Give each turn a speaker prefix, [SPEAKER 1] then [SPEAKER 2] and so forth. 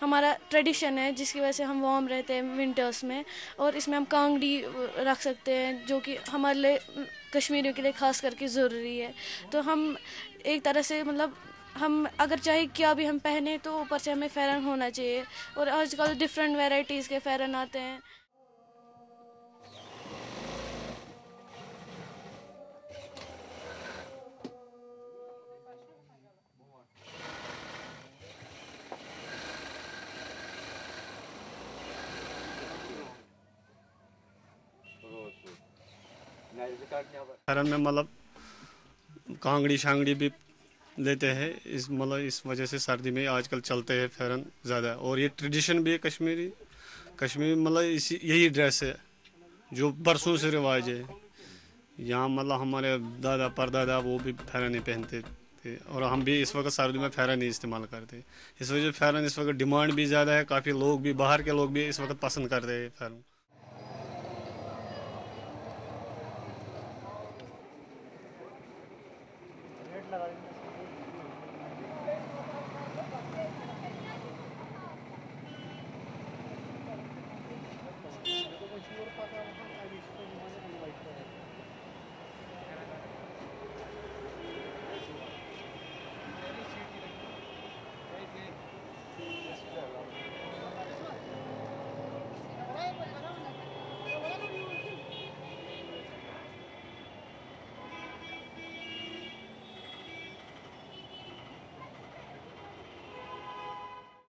[SPEAKER 1] हमारा ट्रेडिशन है, जिसकी वजह से हम वार्म रहते हैं विंटर्स में, और इसमें हम कांगड़ी रख सकते हैं, जो कि हमारे लिए कश्मीरियों के लिए ख़ास करके ज़रूरी है। तो हम एक तरह से मतलब हम अगर चाहे क्या भी हम पहने तो ऊपर से हमें फ़ैरन होना चाहिए। और आजकल डिफरेंट वेराइटीज़ के फ़ैरन आते हैं।
[SPEAKER 2] फैरन में मतलब कांगड़ी शांगड़ी भी लेते हैं। इस मतलब इस वजह से सर्दी में आजकल चलते हैं फैरन ज़्यादा। और ये ट्रेडिशन भी है कश्मीरी। कश्मीरी मतलब इसी, यही ड्रेस है, जो बरसों से रिवाज है। यहाँ मतलब हमारे दादा, परदादा वो भी फैरन ही पहनते थे। और हम भी इस वक्त सर्दी में फैरन ही इस्तेमाल करते। इस वजह से फैरन, इस वक्त डिमांड भी ज़्यादा है। काफ़ी लोग भी, बाहर के लोग भी इस वक्त पसंद करते हैं फैरन।
[SPEAKER 3] लगा